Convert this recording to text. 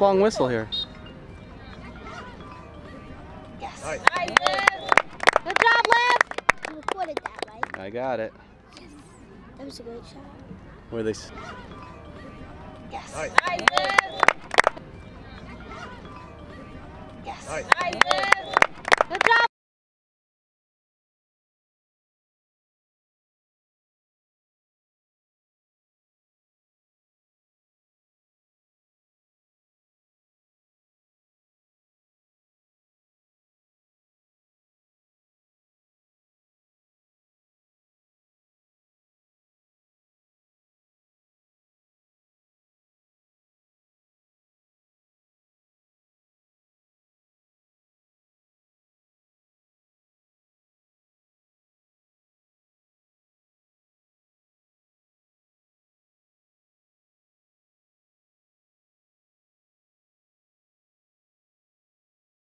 long whistle here. Yes. Nice. Good job, Liv. You recorded that, right? I got it. Yes. That was a great shot. Where they? Yes. Nice. Yes. Nice.